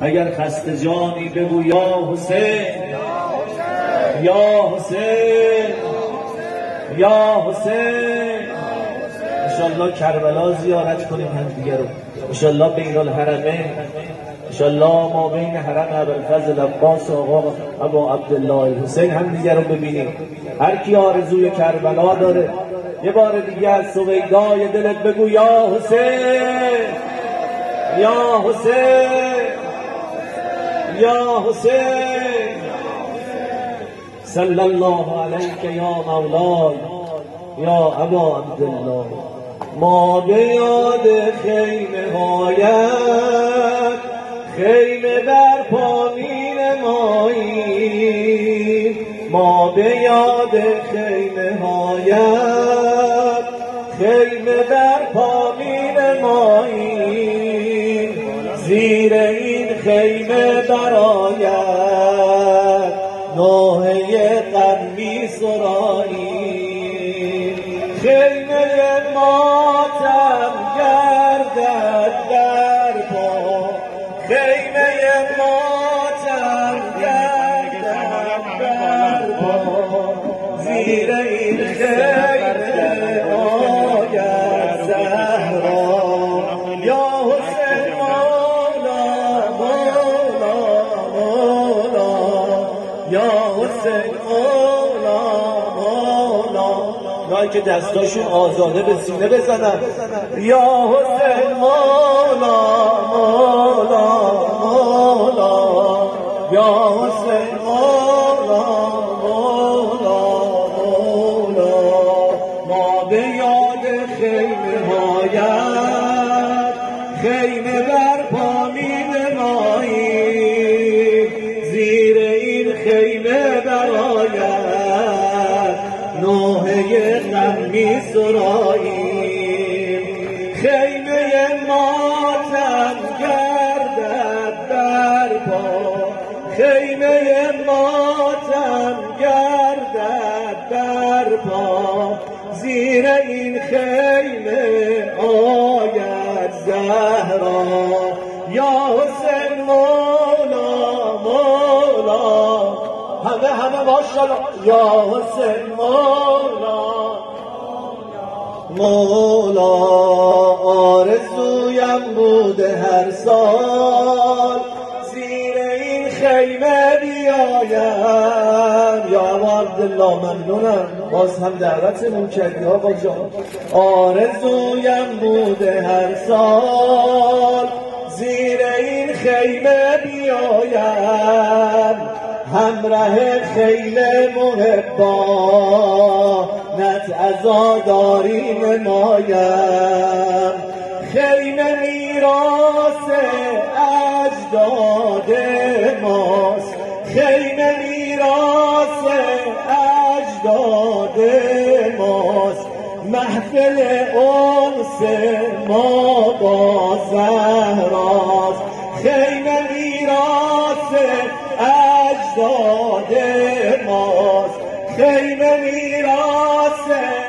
اگر خسته جانی بگو یا حسین. یا حسین. یا حسین. انشالله کربلا زیارت کنیم هم دیگه رو. انشالله بین الحرمه انشالله ما بین حرم فضل عباس و آقا ابا عبدالله حسین هم دیگه رو ببینیم. هر کی آرزوی کربلا داره یه بار دیگه از سویدای دلت بگو یا حسین. یا حسین. یا حسین صلی الله علیک یا مولای یا ابا عبدالله. ما به یاد خیمه هایت خیمه در پامین مایی ما به یاد خیمه هایت خیمه در خیمه برایت نوحه قمی سرایی خیمه ماتم گردد در پا. خیمه ماتم گردد در پا. زیر این خیمه اونایی که دستاشون آزاده به سینه بزنن. یا حسین مولا مولا مولا. یا حسین مولا مولا مولا. ما به یاد خیمه هایت خیمه بر پامین برایت نوحه غمی سراییم خیمه ماتم گردد در پا خیمه ماتم گردد همه همه ماشاءالله. یا حسین مولا. مولا آرزویم بوده هر سال. زیر این خیمه بیایم. یا ابا عبدالله ممنونم. باز هم دعوتمون کردی آقا جان. آرزویم بوده هر سال. زیر این خیمه بیایم. همراه خیل محبا نت ازاداری نمایم خیل میراس اجداد ماست. خیل میراس اجداد ماست. محفل انس ما با زهراست. خیل میراس اجداد ماست. خیمه میراس